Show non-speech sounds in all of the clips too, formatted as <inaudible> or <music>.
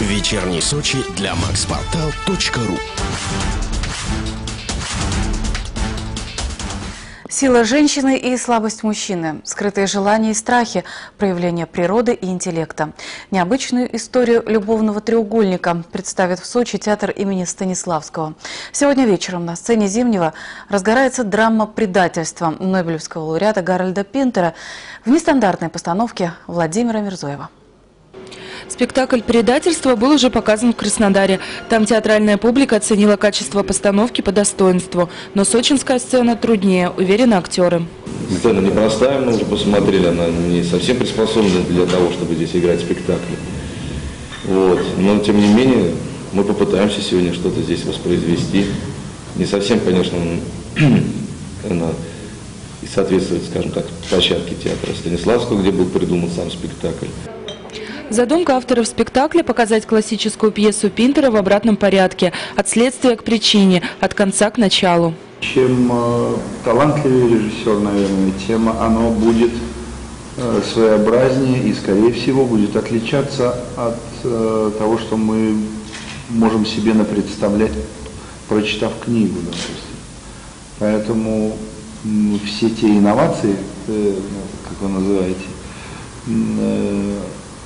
Вечерний Сочи для maxportal.ru Сила женщины и слабость мужчины, скрытые желания и страхи, проявление природы и интеллекта. Необычную историю любовного треугольника представит в Сочи театр имени Станиславского. Сегодня вечером на сцене Зимнего разгорается драма предательства Нобелевского лауреата Гарольда Пинтера в нестандартной постановке Владимира Мирзоева. Спектакль «Предательство» был уже показан в Краснодаре. Там театральная публика оценила качество постановки по достоинству. Но сочинская сцена труднее, уверены актеры. Сцена непростая, мы уже посмотрели, она не совсем приспособлена для того, чтобы здесь играть спектакли. Вот. Но, тем не менее, мы попытаемся сегодня что-то здесь воспроизвести. Не совсем, конечно, <clears throat> она и соответствует, скажем так, площадке театра Станиславского, где был придуман сам спектакль. Задумка авторов спектакля – показать классическую пьесу Пинтера в обратном порядке, от следствия к причине, от конца к началу. Чем э, талантливее режиссер, наверное, тем оно будет э, своеобразнее и, скорее всего, будет отличаться от э, того, что мы можем себе напредставлять, прочитав книгу, допустим. Поэтому все те инновации, как вы называете,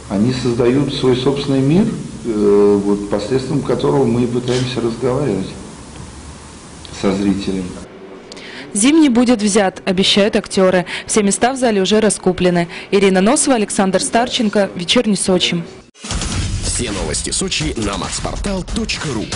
они создают свой собственный мир, э, вот, посредством которого мы и пытаемся разговаривать со зрителем. Зимний будет взят, обещают актеры. Все места в зале уже раскуплены. Ирина Носова, Александр Старченко. Вечерний Сочи. Все новости Сочи на maxportal.ru